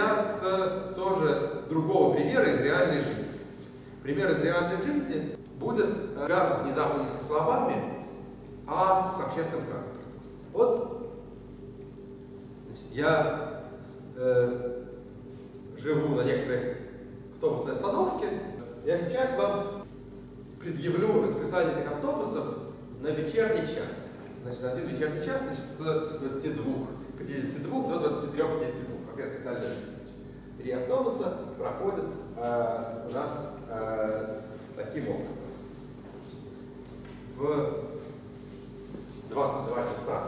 я с тоже другого примера из реальной жизни. Пример из реальной жизни будет связан внезапно не со словами, а с общественным транспортом. Вот значит, я э, живу на некоторой автобусной остановке. Я сейчас вам предъявлю расписание этих автобусов на вечерний час. Значит, один вечерний час значит, с 22, 52 до 23, 52. Как я специально. Три автобуса проходят э, у нас э, таким образом. В 22 часа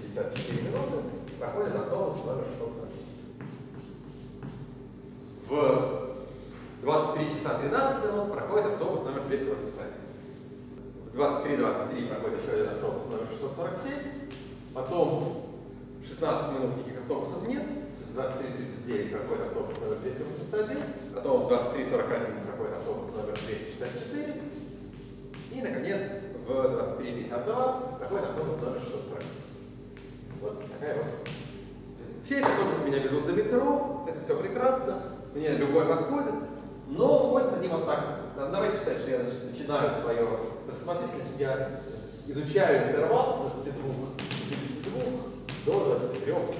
54 минуты проходит автобус номер 647. В 23 часа 13 минут проходит автобус номер 281. В 23.23 проходит еще один автобус номер 647. Потом 16 минут никаких автобусов нет. В 23.39 проходит автобус номер 281. Потом в 23.41 проходит автобус номер 264. И, наконец, в 23.52 проходит автобус номер 647. Вот такая вот. Все эти автобусы меня везут до метро, с этим все прекрасно, мне любой подходит, но ходят они вот так. Давайте считать, что я начинаю свое рассмотрение, я изучаю интервал с 22, 52 до 23, 52.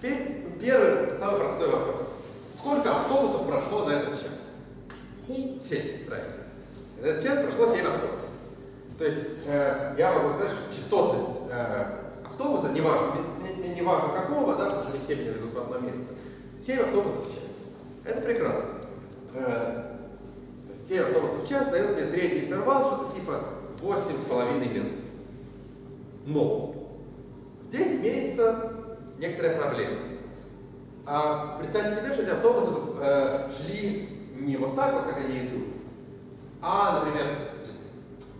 Теперь первый, самый простой вопрос. Сколько автобусов прошло за этот час? Семь. Семь, правильно. За этот час прошло семь автобусов. То есть э, я могу сказать, что частотность э, автобуса, не важно, не, важно какого, да, потому что не все меня везут в одно место, 7 автобусов в час. Это прекрасно. Э, то есть 7 автобусов в час дает мне средний интервал, что-то типа 8,5 минут. Но здесь имеется некоторая проблема. А представьте себе, что эти автобусы э, шли не вот так вот, как они идут, а, например,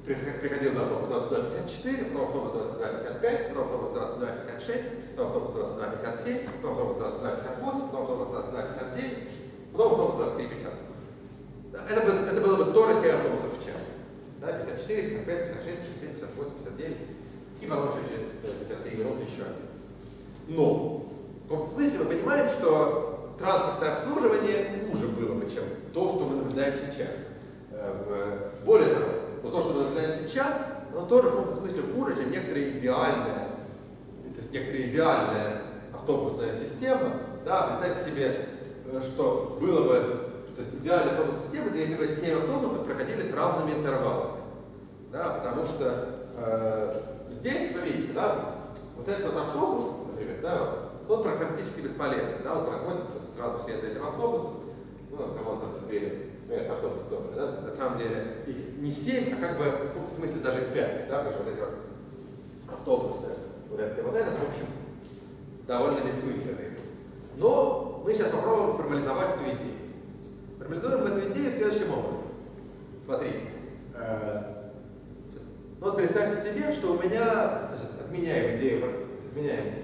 приходил на автобус 2254, потом автобус 2255, потом автобус 2256, потом автобус 2257, потом автобус 2258, потом автобус 2259, потом автобус 2350. Это, бы, это было бы тоже 7 автобусов в час. Да, 54, 55, 56, 67, 58, 59. И потом через 53 минуты еще один. Но каком-то смысле мы понимаем, что транспортное обслуживание хуже было бы, чем то, что мы наблюдаем сейчас. Более того, то, что мы наблюдаем сейчас, оно тоже в каком-то смысле хуже, чем некоторая идеальная, то есть некоторая идеальная автобусная система. Да, представьте себе, что было бы, то есть идеальная автобусная система, это если бы эти 7 автобусов проходили с равными интервалами. Да, потому что э, здесь, вы видите, да, вот этот автобус, например, да, он практически бесполезный, да, он проходит сразу вслед за этим автобусом, ну, кого он там подберет это автобус добрый, да? на самом деле их не 7, а как бы в каком-то смысле даже 5, да, потому что вот эти вот автобусы, вот этот вот этот, в общем, довольно бессмысленные. Но мы сейчас попробуем формализовать эту идею. Формализуем эту идею следующим образом. Смотрите. Ну вот представьте себе, что у меня, отменяем идею, отменяем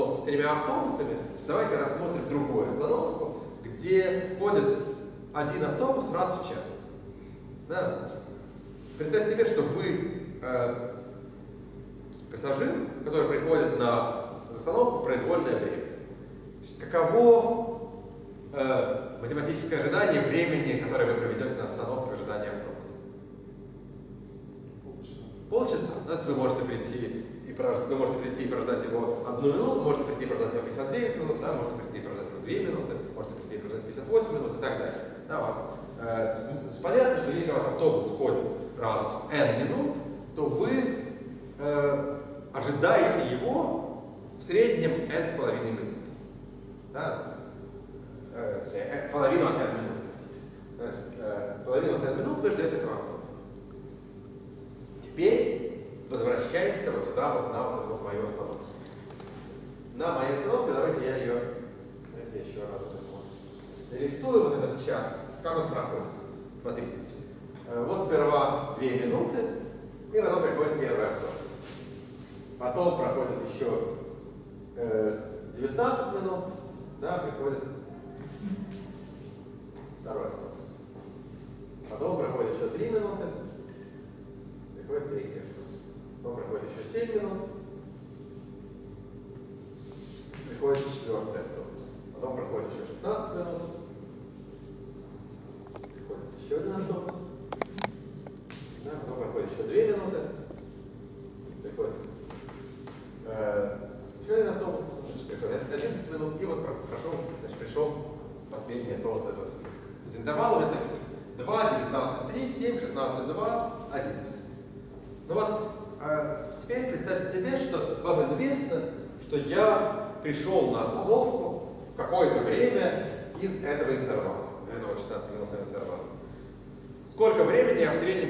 остановку с тремя автобусами, давайте рассмотрим другую остановку, где ходят один автобус раз в час. Да? Представьте себе, что вы э, пассажир, который приходит на остановку в произвольное время. Каково э, математическое ожидание времени, которое вы проведете на остановке в ожидании автобуса? Полчаса. Да, вы можете прийти и вы можете прийти и прождать его одну минуту, можете прийти и прождать его 59 минут, да, можете прийти и прождать его 2 минуты, можете прийти и прождать 58 минут и так далее на вас. Э, понятно, что если у вас автобус ходит раз в n минут, то вы э, ожидаете его в среднем n с половиной минут. Да? Э, э половину от n минут, простите. Значит, э, половину от n минут вы ждете этого автобуса. Теперь возвращаемся вот сюда, вот на вот эту мою остановку. На моей остановке, давайте я ее, давайте еще раз рисую вот этот час, как он проходит. Смотрите. Э, вот сперва 2 минуты, и потом приходит первый автобус. Потом проходит еще 19 э, минут, да, приходит второй автобус. Потом проходит еще 3 минуты, приходит третий автобус это 7 минут. Приходит четвертый автобус. Потом проходит еще 16 минут.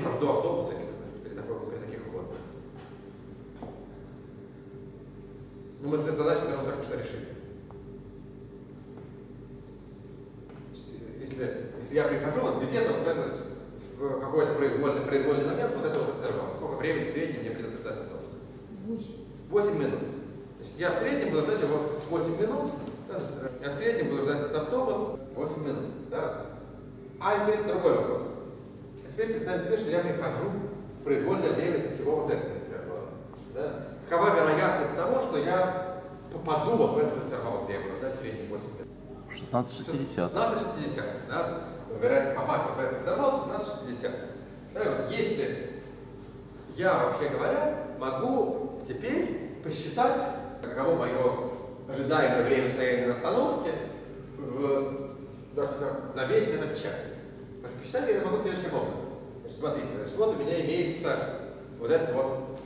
В среднем прожду автобуса при, такой, при таких угодных? Ну, мы эту задачу, которую мы только что решили. Если, если я прихожу, вот где-то вот в, этот, в какой-то произвольный, произвольный момент, вот это вот интервал, сколько времени в среднем мне придется ждать автобус? 8. 8 минут. Значит, я в среднем буду ждать его 8 минут, я в среднем буду ждать этот автобус 8 минут. Да? А теперь другой вопрос. Теперь представьте себе, что я прихожу в произвольное время с всего вот этого интервала. Да? Какова вероятность того, что я попаду вот в этот интервал, где я буду ждать в среднем 8 минут? 16,60. 16,60. Да? Вероятность попасть в этот интервал 16,60. Да, вот если я, вообще говоря, могу теперь посчитать, каково мое ожидаемое время стояния на остановке в, за весь этот час. Посчитать я это могу следующим образом. Смотрите, значит, вот у меня имеется вот этот вот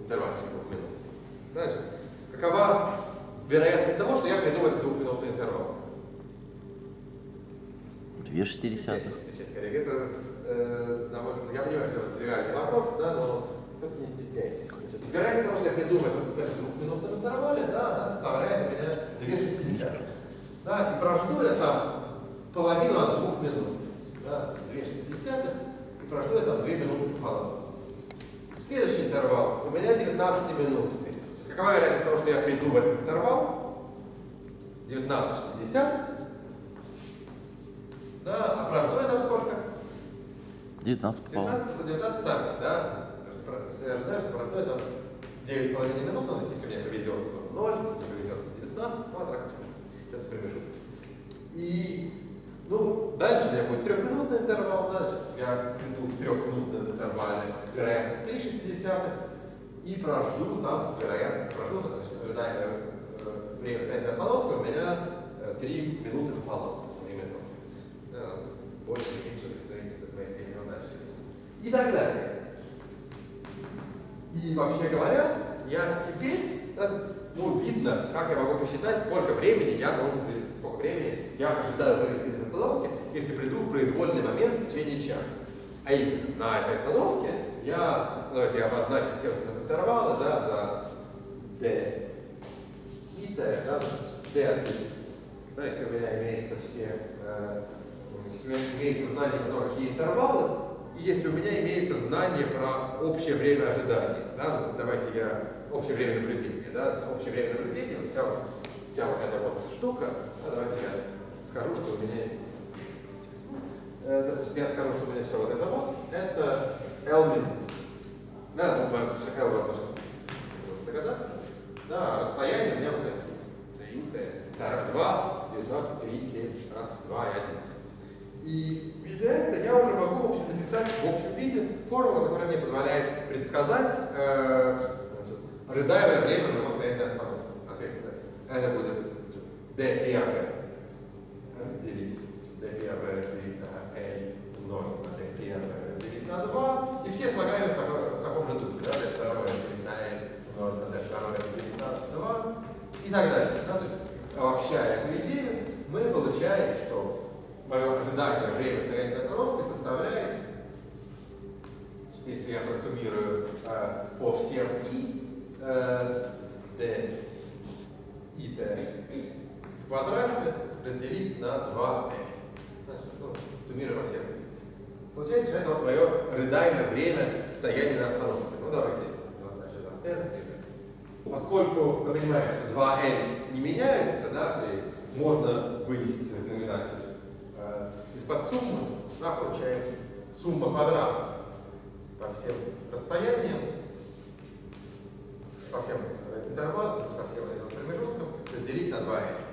интервальчик двухминутный. Значит, какова вероятность того, что я приду в этот двухминутный интервал? 2,60. Это, э, я понимаю, что это тривиальный вопрос, да, но только не стесняйтесь. Значит, вероятность того, что я приду в этом двухминутном интервале, да, она составляет у меня 2,60. Да, и прожду я там половину от двух минут. Да, 2,60, и я там 2 минуты пополам. Следующий интервал у меня 19 минут. Какова вероятность того, что я приду в этот интервал? 19,60. Да, а прожду я там сколько? 19 пополам. 19, 19 ставок, да? Я ожидаю, что прожду я там 9,5 минут, но если мне повезет, то 0, если не повезет, то 19, ну а так, сейчас промежуток. И ну, дальше у меня будет трехминутный интервал, дальше я приду в трехминутном интервале с вероятностью 3,6 и прожду там с вероятностью, прожду, значит, ожидаемое э, время стояния остановки у меня 3 э, минуты пополам временно. Да, больше, меньше, зависит от моей степени удачливости. И так далее. И вообще говоря, я теперь, ну, видно, как я могу посчитать, сколько времени я должен, времени я ожидаю на остановке, если приду в произвольный момент в течение часа. А именно, на этой остановке я, давайте я обозначу все вот эти интервалы, да, за D и T, да, D от да, если у меня имеется все, э, имеется знание про какие интервалы, и если у меня имеется знание про общее время ожидания, да, давайте я общее время наблюдения, да, общее время наблюдения, вот вся, вся вот эта вот штука, давайте я скажу, что у меня э, я скажу, что у меня все вот это вот, это L минут. Да, ну, потому что L равно 60. Догадаться? Да, расстояние у меня вот такие. Так, 2, 19, 3, 7, 16, 2 и 11. И видя это, я уже могу в общем, написать в общем виде формулу, которая мне позволяет предсказать э, ожидаемое время моего стояния остановки. Соответственно, это будет d первое разделить d первое разделить на l умножить на d первое разделить на 2, и все слагаемые в таком, в таком же духе. Да? d второе разделить на l умножить на d второе разделить на 2 и так далее. Да? То есть, обобщая эту идею, мы получаем, что мое ожидаемое время стояния остановки составляет, если я просуммирую э, по всем и, э, d квадрате разделить на 2n. Значит, ну, суммируем во. Получается, что это вот мое ожидаемое время стояния на остановке. Ну давайте. Поскольку мы понимаем, что 2n не меняется, да, можно вынести знаменатель э, из-под суммы, да, получаем сумма квадратов по всем расстояниям, по всем интервалам, по всем промежуткам, разделить на 2n.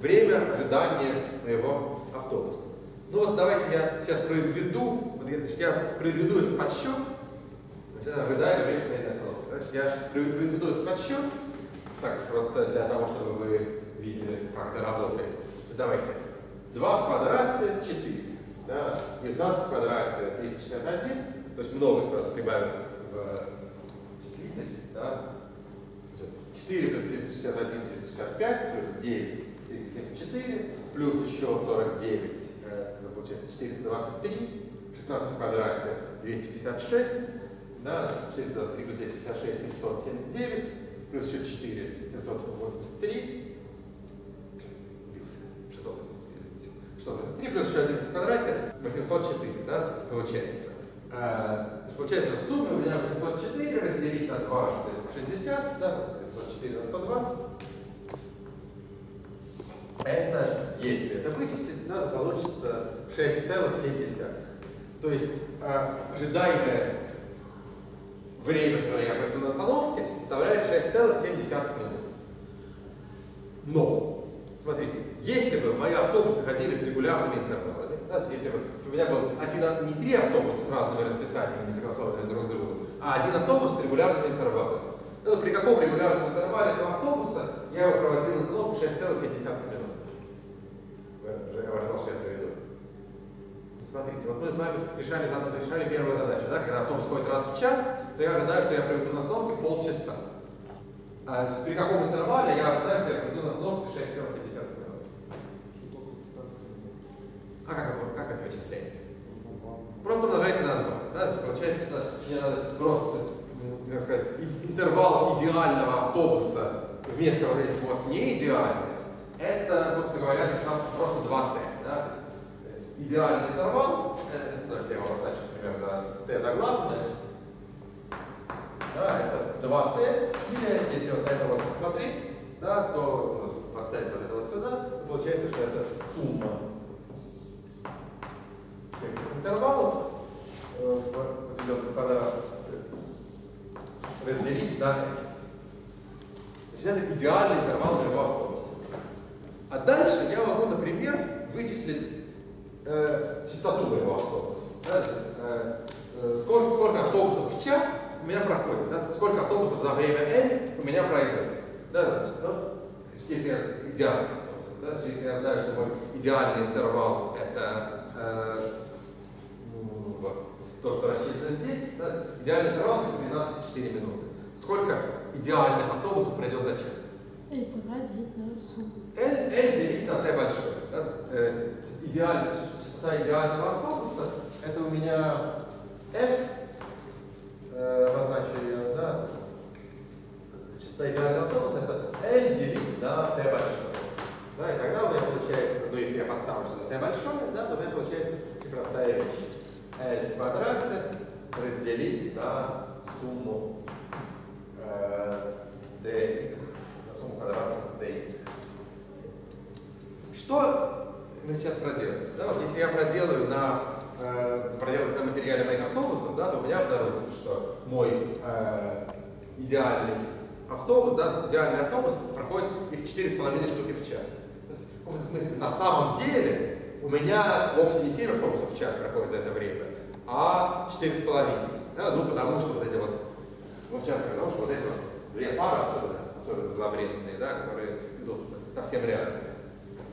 Время ожидания моего автобуса. Ну вот давайте я сейчас произведу, вот я, я произведу этот подсчет, значит, ожидаю время стоять на остановке. Значит, я произведу этот подсчет, так, просто для того, чтобы вы видели, как это работает. Давайте. 2 в квадрате 4. Да? 19 в квадрате 361. То есть много просто прибавилось в числитель. Да? 4 плюс 361, 365, плюс 9, 374, плюс еще 49, это получается 423, 16 в квадрате 256, да, 423 плюс 256, 779, плюс еще 4, 783, 683, извините, 683, плюс еще 11 в квадрате, 804, да, получается. А, получается, в сумме у меня 804 разделить на дважды 60, да, 804 на 120. Это, если это вычислить, да, получится 6,7. То есть э, ожидаемое время, которое я проведу на остановке, составляет 6,7 минут. Но, смотрите, если бы мои автобусы ходили с регулярными интервалами, да, если бы у меня был один, не три автобуса с разными расписаниями, не согласованными друг с другом, а один автобус с регулярными интервалами. Ну, при каком регулярном интервале автобуса я его проводил остановку 6,7 минут. Что я проведу. Смотрите, вот мы с вами решали, решали первую задачу, да, когда автобус ходит раз в час, то я ожидаю, что я проведу на остановке полчаса. А при каком интервале я ожидаю, что я проведу на остановке 6,7 минут. А как, как это вычисляете? Просто умножаете на 2. Да? То есть получается, что мне надо просто, как сказать, интервал идеального автобуса вместо вот этих вот не идеальных, это, собственно говоря, просто 2t. Да? То есть идеальный интервал, э, давайте я его обозначу, например, за t заглавное, да, это 2t, или если вот это вот посмотреть, да, то ну, подставить вот это вот сюда, получается, что это сумма всех этих интервалов, э, возведенных квадрат, разделить на Значит, это идеальный интервал моего автобуса. А дальше я могу, например, вычислить э, частоту моего автобуса. Да? Э, э, сколько, сколько автобусов в час у меня проходит, да? сколько автобусов за время N у меня пройдет. Да? Ну, если я идеальный автобус, да? если я знаю, что мой идеальный интервал это э, вот, то, что рассчитано здесь, да? идеальный интервал 12,4 минуты. Сколько идеальных автобусов пройдет за час? L делить на сумму. L, L делить на t большое. Да? Э, идеальная, частота идеального автобуса это у меня f, э, обозначу ее, да, частота идеального автобуса это L делить на t большое. Да, и тогда у меня получается, ну если я подставлю сюда t большое, да, то у меня получается непростая вещь. L в квадрате разделить на сумму э, d на сумму квадратов d. Что мы сейчас проделаем? Да, вот если я проделаю на, э, проделаю на материале моих автобусов, да, то у меня обнаружится, что мой э, идеальный автобус, да, идеальный автобус проходит их 4,5 штуки в час. То есть, в смысле, на самом деле у меня вовсе не 7 автобусов в час проходит за это время, а 4,5. Да, ну, потому что вот эти вот, ну, в частности, потому что вот эти вот две пары особенно, особенно зловредные, да, которые идут совсем рядом.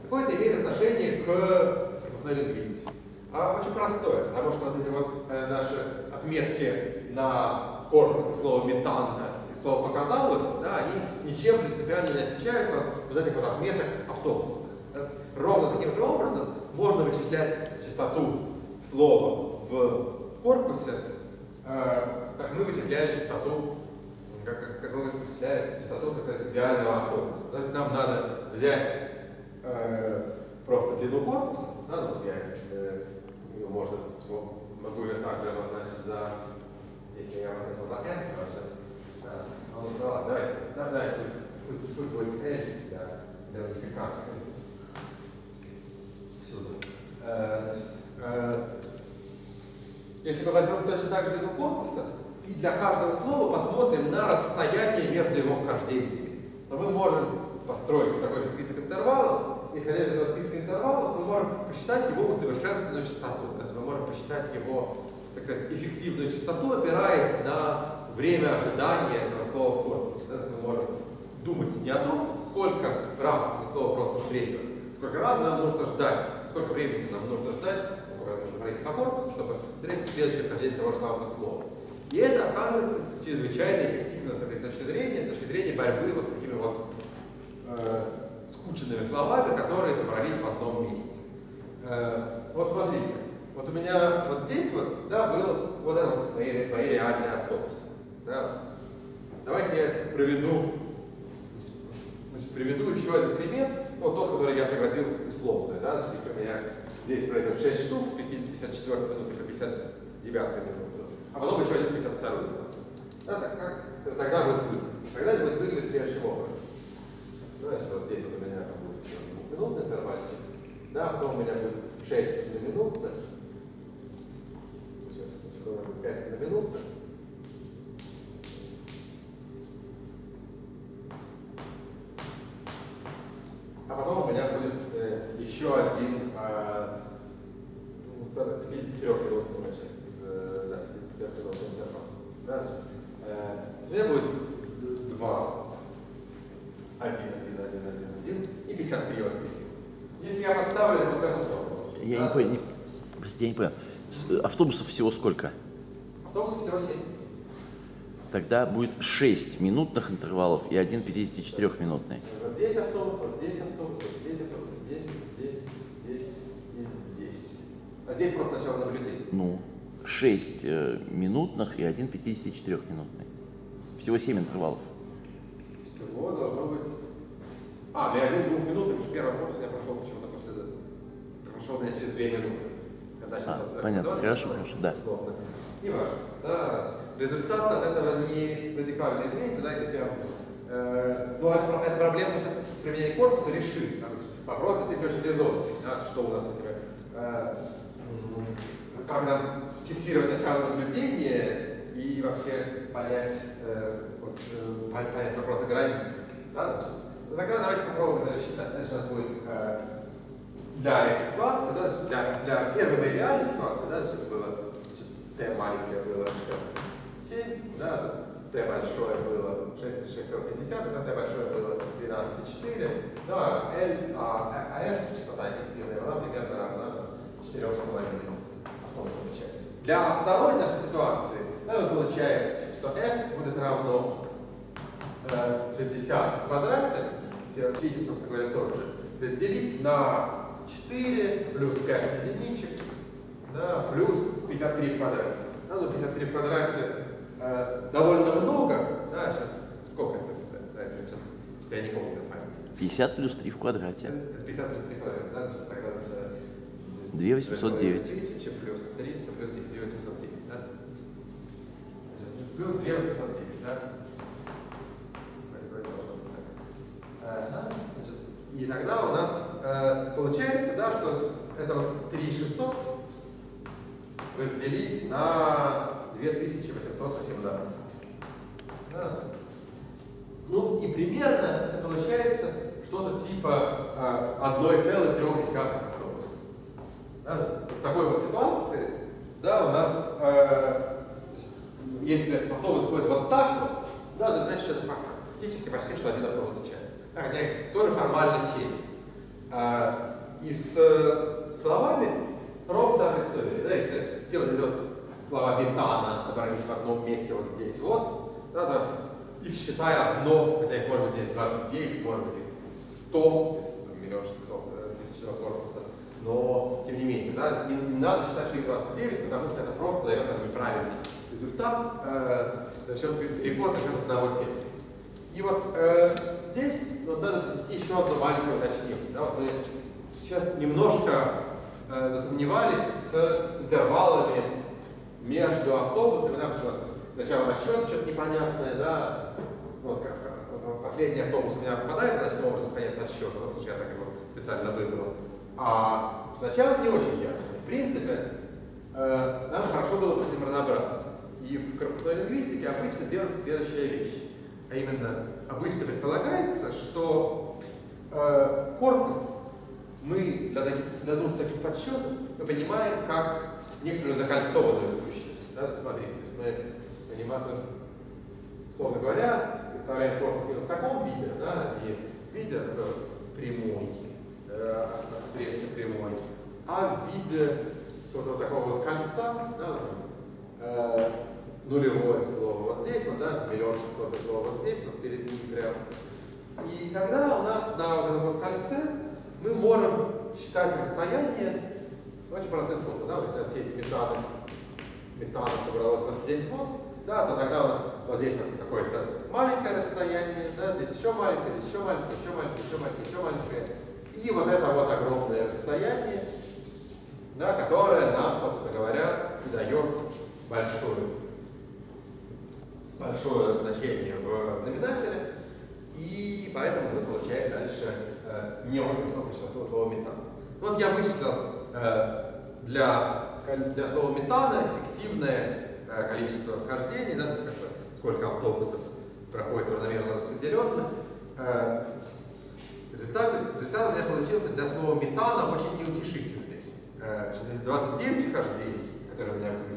Какое это имеет отношение к пропускной лингвистике? А очень простое, потому что вот эти вот э, наши отметки на корпусе слова метанно и слово показалось, да, они ничем принципиально не отличаются от вот этих вот отметок автобусов. Ровно таким же образом можно вычислять частоту слова в корпусе, э, как мы вычисляли частоту, как, как, как мы вычисляем частоту, так сказать, идеального автобуса. То есть нам надо взять э, просто длину корпуса, да, ну, я э, можно, могу ее также обозначить за, если я обозначил за n, короче, да, ну, ну ладно, давай, да, давай, пусть, будет l для, унификации. Сюда. Если мы возьмем точно так же длину корпуса, и для каждого слова посмотрим на расстояние между его вхождениями, то мы можем построить такой список интервалов, исходя из этого списка интервалов, мы можем посчитать его усовершенствованную частоту. То есть мы можем посчитать его, так сказать, эффективную частоту, опираясь на время ожидания этого слова в корпусе. Мы можем думать не о том, сколько раз это слово просто встретилось, сколько раз нам нужно ждать, сколько времени нам нужно ждать, сколько нужно пройти по корпусу, чтобы встретить следующее вхождение того же самого слова. И это оказывается чрезвычайно эффективно с этой точки зрения, с точки зрения борьбы вот с такими вот э, скученными словами, которые собрались в одном месте. Э, вот смотрите, вот у меня вот здесь вот, да, был вот это вот мои, мои реальные автобусы. Да. Давайте я проведу, значит, приведу еще один пример, ну, тот, который я приводил условно, да, если у меня здесь пройдет 6 штук с 54 минуты по 59 минуту, а потом еще один 52 минуту. Да, так, как, тогда будет выглядеть. Тогда это будет выглядеть следующим образом. Значит, вот здесь вот у меня будет двухминутный интервальчик, да, потом у меня будет 6 одноминутных, сейчас значит, у меня будет 5 одноминутных, А потом у меня будет э, еще один э, 53 минутный сейчас, э, да, 53 минутный интервал. Да, значит, э, у меня будет 2, 1, 1, 1, 1, 1 и 53 вот здесь. Если я подставлю вот эту формулу. Я да, не понял, не- простите, я не понял. С- Автобусов всего сколько? Автобусов всего 7. Тогда будет 6 минутных интервалов и один 54-минутный. Вот здесь автобус, вот здесь автобус, вот здесь автобус, здесь, здесь, здесь и здесь. А здесь просто начало наблюдения. Ну, 6 минутных и один 54-минутный. Всего 7 интервалов. Всего должно быть... А, ну и один двухминутный, потому что первый автобус я прошел почему-то после... этого. Прошел меня через две минуты. А, понятно. Хорошо, хорошо, да. условно. Не важно. Да, результат от этого не радикально изменится, да, если я... Э, но эту, эту сейчас в применении корпуса есть Вопрос здесь очень. Да, что у нас это... Э, как нам фиксировать начало наблюдения и вообще понять, э, вот, э, пон- понять вопросы границ. Да, ну, тогда давайте попробуем рассчитать. Значит, у нас будет э, для этой ситуации, да, для, для первой моей реальной ситуации, да, это было, t маленькое было 67, да, t большое было 6 6,7, да, t большое было 12,4, да, L, а, а F, частота эффективная, она примерно равна 4,5 автобусов в час. Для второй нашей ситуации да, мы получаем, что F будет равно э, 60 в квадрате, собственно говоря, тоже, разделить на 4 плюс 5 единичек, да, плюс 53 в квадрате. Ну, 53 в квадрате э, довольно много. Да, сейчас сколько это? Да, это я не помню на памяти. 50 плюс 3 в квадрате. Это 50 плюс 3 в квадрате, да, значит, тогда это 2809. 1000 плюс 300 плюс 2809, да? Значит, Плюс 2809, да? Ага, И тогда у нас э, получается, да, что это вот 3600 разделить на 2818. Да. Ну и примерно это получается что-то типа э, 1,3 автобуса. Да, в такой вот ситуации, да, у нас, э, если автобус ходит вот так вот, да, то значит, это фактически почти что один автобус в час. Хотя тоже формально 7. А, и с э, словами ровно та же история. Да, если все вот эти вот слова метана собрались в одном месте вот здесь вот, да, то их считая одно, хотя их может быть здесь 29, может быть их 100, из миллион шестьсот тысячного корпуса, но тем не менее, да, не, не надо считать, что их 29, потому что это просто дает неправильный результат э, за счет перекоса счет одного текста. И вот э, здесь вот надо внести еще одно маленькое уточнение. Да, вот мы сейчас немножко э, засомневались с интервалами между автобусами, да, потому что начало отсчета что-то непонятное, да, вот как, последний автобус у меня попадает, значит, образом конец отсчета, ну, потому что я так его специально выбрал. А начало не очень ясно. В принципе, э, нам хорошо было бы с этим разобраться. И в корпусной лингвистике обычно делается следующая вещь. А именно, обычно предполагается, что э, корпус мы для, таких, для двух таких подсчетов мы понимаем как некоторую закольцованную сущность. Да? Смотрите, то есть мы понимаем, условно говоря, представляем корпус не в таком виде, да, и виде вот, прямой, э, прямой, а в виде вот, вот такого вот кольца, да, э, нулевое слово вот здесь, вот, да, миллион шестьсот слово вот здесь, вот перед ним прямо. И тогда у нас на вот этом вот кольце мы можем считать расстояние очень простым способом. Да? Вот если все эти метаны, метана собралось вот здесь вот, да, то тогда у нас вот здесь вот какое-то маленькое расстояние, да, здесь еще маленькое, здесь еще маленькое, еще маленькое, еще маленькое, еще маленькое. И вот это вот огромное расстояние, да, которое нам, собственно говоря, дает большое, большое значение в знаменателе. И поэтому мы получаем дальше э, не очень высокую частоту слова метан. Ну, вот я вычислил э, для, для слова метана эффективное э, количество вхождений, да, сколько автобусов проходит равномерно распределенных. Э, результат, результат у меня получился для слова метана очень неутешительный. Э, 29 вхождений, которые у меня были,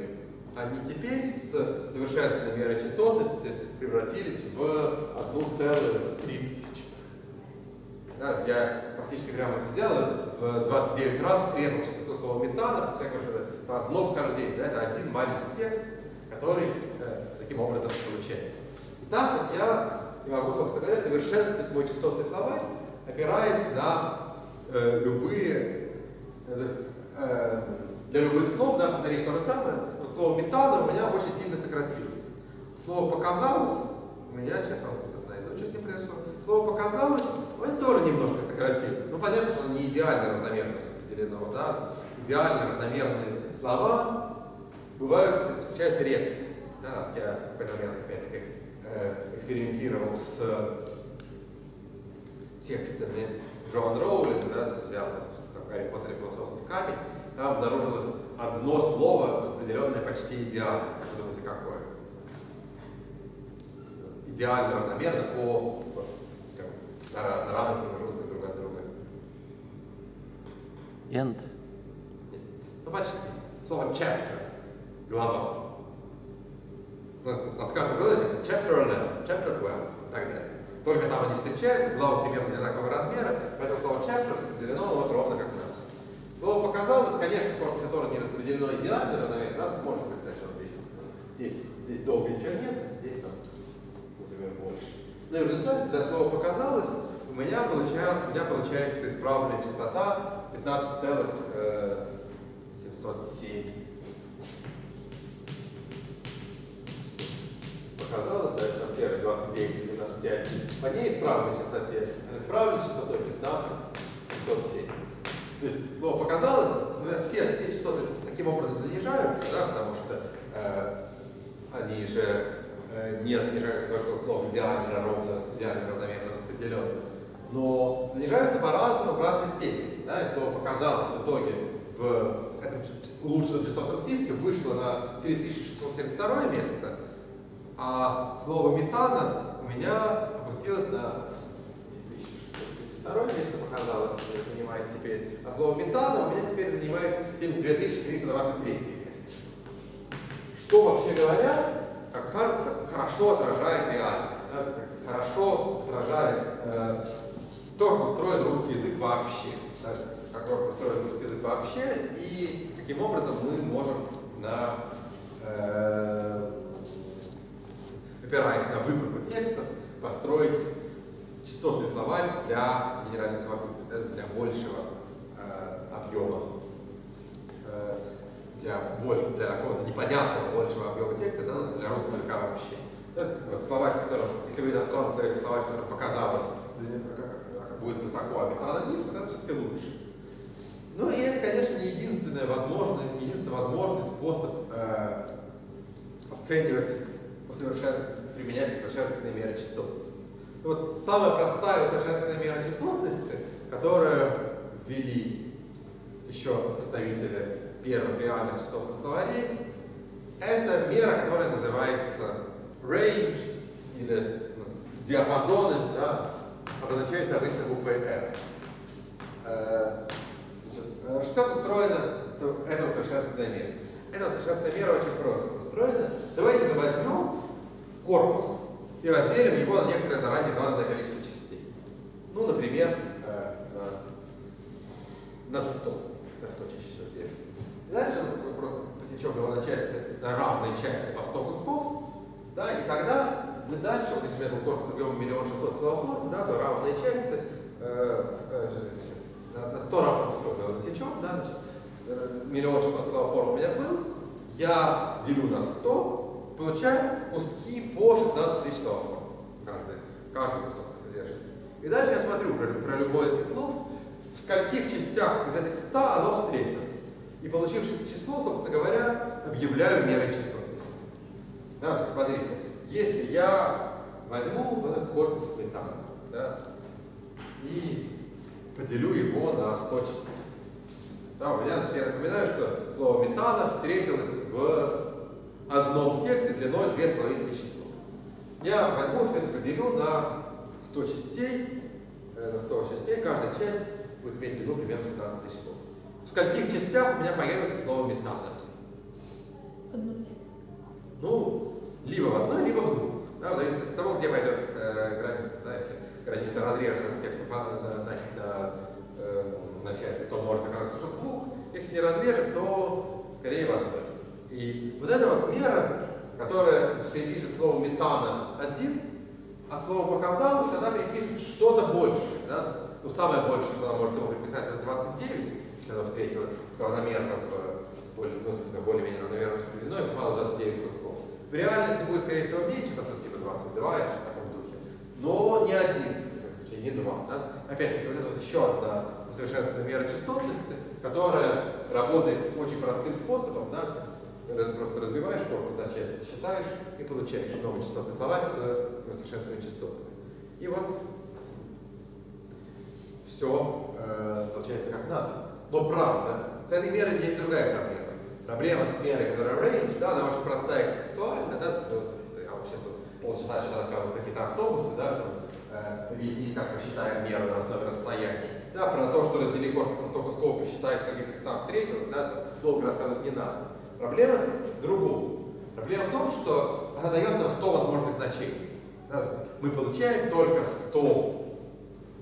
они теперь с совершенственной мерой частотности превратились в 1,3 тысячи. Да, я фактически прямо это взял в 29 раз срезал частоту слова метана, это одно вхождение, да, это один маленький текст, который э, таким образом получается. Итак, вот я могу, собственно говоря, совершенствовать мой частотный словарь, опираясь на э, любые, э, то есть, э, для любых слов, да, повторить то же самое, слово метана у меня очень сильно сократилось. Слово показалось, у меня, сейчас найду, что с ним произошло, слово показалось, оно тоже немножко сократилось. Ну, понятно, что оно не идеально равномерно распределено, да, идеально равномерные слова бывают, встречаются редко. Да, я в какой-то момент, опять-таки, э, экспериментировал с текстами Джоан Роулинг, да, взял там, Гарри Поттер и философский камень, там обнаружилось одно слово, распределенное почти идеально. Как вы думаете, какое? Идеально равномерно по, на, на равных промежутках друг от друга. End. Нет. Ну, почти. Слово chapter. Глава. У нас над каждой главой написано chapter 11, chapter 12 и так далее. Только там они встречаются, главы примерно одинакового размера, поэтому слово chapter распределено вот. Слово показалось, конечно, в корпусе тоже не распределено идеально равномерно, да? можно сказать, что здесь, здесь, здесь долго ничего нет, здесь там, например, больше. Но и в результате для слова показалось, у меня, получа, у меня получается исправленная частота 15,707. Показалось, да, там те 29 из 17,1. По ней исправленной частоте, а исправленной частотой 15,707. То есть слово показалось, ну, все частоты таким образом занижаются, да, потому что э, они же э, не занижаются только слово идеально ровно, идеально равномерно распределенно, но занижаются по-разному, в разной степени. Да, и слово показалось в итоге в этом улучшенном частотном списке вышло на 3672 место, а слово метана у меня опустилось на 3672 место показалось, занимает теперь. А слово метана у меня теперь занимает 72 323 место. Что, вообще говоря, как кажется, хорошо отражает реальность, хорошо отражает э, то, как устроен русский язык вообще. Да, как устроен русский язык вообще, и каким образом мы можем на э, опираясь на выборку текстов, построить частотный словарь для генеральной совокупности, для большего э, объема, э, для, для какого-то непонятного большего объема текста, да, для русского языка вообще. То есть вот словарь, в котором, если вы иностранцы ставите словарь, который показалось, будет высоко, а металлом низко, то это все-таки лучше. Ну и это, конечно, не единственный возможный, единственный возможный способ э, оценивать усовершен... применять усовершенствованные меры частотности. Вот самая простая усовершенствованная мера частотности, которую ввели еще представители первых реальных частотных словарей, это мера, которая называется range или ну, диапазоны, да, обозначается обычно буквой R. Э, э, Что устроено то это усовершенствованная мера? Это усовершенствованная мера очень просто устроена. Давайте мы возьмем корпус и разделим его на некоторое заранее заданное количество частей. Ну, например, на- на 100. На 100 чаще всего делим. И Дальше мы просто посечем его на части, на равные части по 100 кусков. Да, и тогда мы дальше, вот если у меня был корпус объемом миллион шестьсот форм, да, то равные части, э, э, сейчас, на, на 100 равных кусков мы его насечем, да, значит, э, миллион шестьсот форм у меня был, я делю на 100, получаю куски по 16 тысяч форм. Каждый, каждый кусок содержит. И дальше я смотрю про, про любое из этих слов, скольких частях из этих 100 оно встретилось. И получившееся число, собственно говоря, объявляю мерой частотности. Да, смотрите, если я возьму этот корпус сметаны да, и поделю его на 100 частей. Да, у меня, я напоминаю, что слово метана встретилось в одном тексте длиной 2500 слов. Я возьму все это, поделю на 100 частей, э, на 100 частей, каждая часть будет иметь длину примерно 16 тысяч слов. В скольких частях у меня появится слово метана? Ну, либо в одной, либо в двух. Да, в зависимости от того, где пойдет э, граница. Да, если граница разрежет этот текст на, на, на, на, э, на части, то может оказаться, что в двух. Если не разрежет, то скорее в одной. И вот эта вот мера, которая перепишет слово метана один, от слова показалось, она перепишет что-то большее. Да? Ну, самое большее, что она может ему приписать, это 29, если она встретилась равномерно более, ну, более-менее равномерно распределено и попало 29 кусков. В реальности будет, скорее всего, меньше, там, типа 22 или в таком духе. Но не один, не два. Да? Опять-таки, вот это вот еще одна усовершенствованная мера частотности, которая работает очень простым способом. Да? Просто разбиваешь корпус на части, считаешь и получаешь новый частотный словарь с усовершенствованными частотами. И вот все э, получается как надо. Но правда, с этой мерой есть другая проблема. Проблема с мерой, которая range, да, она очень простая и концептуальна, да, я сейчас тут полчаса сейчас рассказывал какие-то автобусы, да, чтобы э, объяснить, как мы считаем меру на основе расстояния. Да, про то, что раздели корпус на 100 кусков, посчитай, с каких местах встретилось, да, там долго рассказывать не надо. Проблема в другом. Проблема в том, что она дает нам 100 возможных значений. Да, мы получаем только 100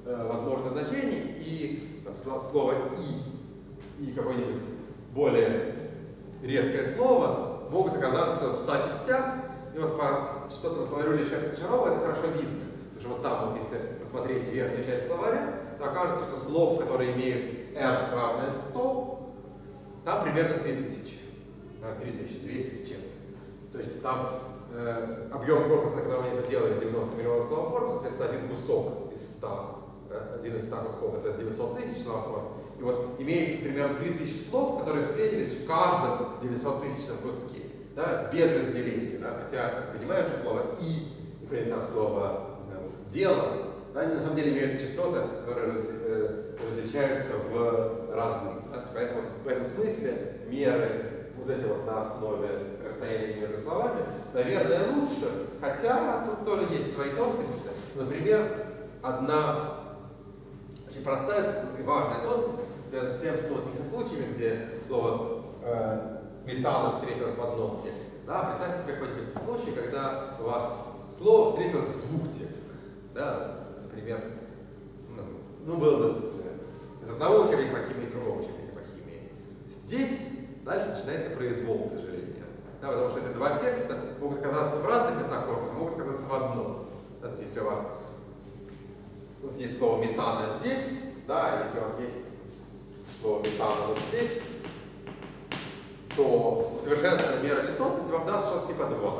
э, возможных значений, и там, сло- слово «и» и какое-нибудь более редкое слово могут оказаться в 100 частях, и вот по что-то словарю Лещевского-Чарова это хорошо видно. Потому что вот там, вот если посмотреть верхнюю часть словаря, то окажется, что слов, которые имеют r равное 100, там примерно 3000. Да, 3200 с чем-то. То есть там э, объем корпуса, на котором они это делали, 90 миллионов словоформ, соответственно, один кусок из 100, э, один из 100 кусков, это 900 тысяч словоформ. И вот имеется примерно 3000 слов, которые встретились в каждом 900 тысячном куске, да, без разделения. Да, хотя, понимаем, что слово «и» и какое-нибудь там слово э, «дело», да, они на самом деле имеют частоты, которые раз- э, различаются в разы. Да, поэтому в этом смысле меры вот эти вот на основе расстояния между словами, наверное, лучше, хотя тут тоже есть свои тонкости. Например, одна очень простая и важная тонкость связана с тем, что вот не со случаями, где слово э, металл встретилось в одном тексте. Да? Представьте себе какой-нибудь случай, когда у вас слово встретилось в двух текстах. Да? Например, ну, ну, было бы э, из одного учебника по химии, из другого учебника по химии. Здесь дальше начинается произвол, к сожалению. Да, потому что эти два текста могут оказаться в разных местах корпуса, могут оказаться в одном. Да, то есть если у вас вот есть слово метана здесь, да, если у вас есть слово метана вот здесь, то усовершенствованная мера частотности вам даст что-то типа 2.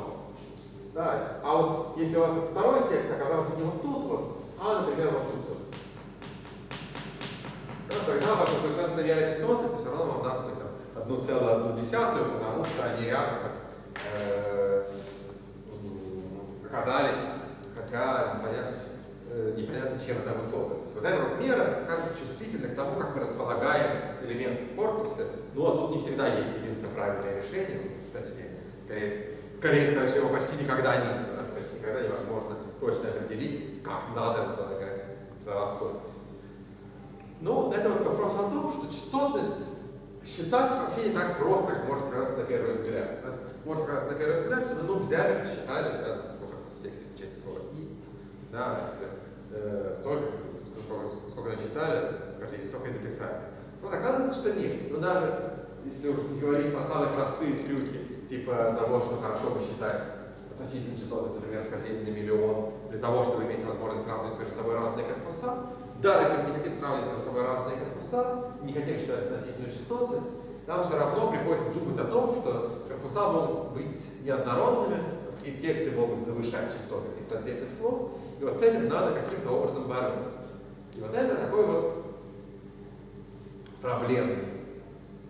Да, а вот если у вас этот второй текст оказался не вот тут вот, а, например, вот тут вот, да, тогда ваша усовершенствованная мера частотности все равно вам даст хоть там одну целую одну десятую, потому что они рядом э, оказались, хотя непонятно, э, непонятно чем это обусловлено. Вот эта вот мера оказывается чувствительна к тому, как мы располагаем элементы в корпусе. Ну а тут не всегда есть единственное правильное решение, точнее, скорее, скорее сказать, что его почти никогда нет. да, Почти никогда невозможно точно определить, как надо располагать слова в корпусе. Ну, это вот вопрос о том, что частотность считать вообще не так просто, как может показаться на первый взгляд. То есть, может показаться на первый взгляд, что мы ну, взяли, посчитали, да, сколько в тексте в части 40 и, да, если э, столько, сколько, сколько насчитали в картине, столько и записали. Вот оказывается, что нет. Ну даже если говорить про самые простые трюки, типа того, что хорошо посчитать относительную частотность, например, вхождения на миллион, для того, чтобы иметь возможность сравнивать между собой разные корпуса, даже если мы не хотим сравнивать между собой разные корпуса, не хотим считать относительную частотность, нам все равно приходится думать о том, что корпуса могут быть неоднородными, и тексты могут завышать частоты каких-то отдельных слов, и вот с этим надо каким-то образом бороться. И вот это такой вот проблемный,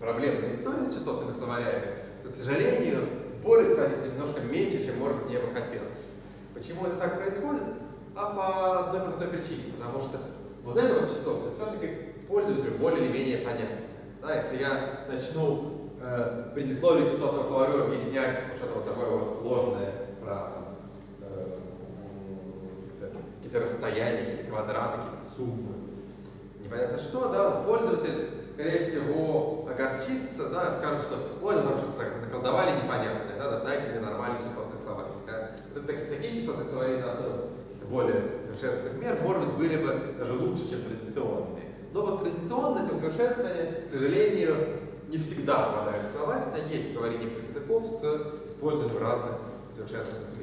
проблемная история с частотными словарями, но, к сожалению, борются они немножко меньше, чем, может быть, мне бы хотелось. Почему это так происходит? А по одной простой причине, потому что вот эта вот частота все-таки пользователю более или менее понятна. Да, если я начну э, предисловие частотного словарю объяснять что-то вот такое вот сложное про э, какие-то расстояния, какие-то квадраты, какие-то суммы, непонятно что, да, пользователь, скорее всего, огорчится, да, скажет, что ой, ну там что-то наколдовали непонятное, да, дайте мне нормальный частотный словарь. Хотя вот так, такие частотные словари на более совершенных мер, может быть, были бы даже лучше, чем традиционные. Но вот традиционные эти усовершенствования, к сожалению, не всегда попадают в словарь, хотя есть словари некоторых языков с использованием разных совершенственных мер.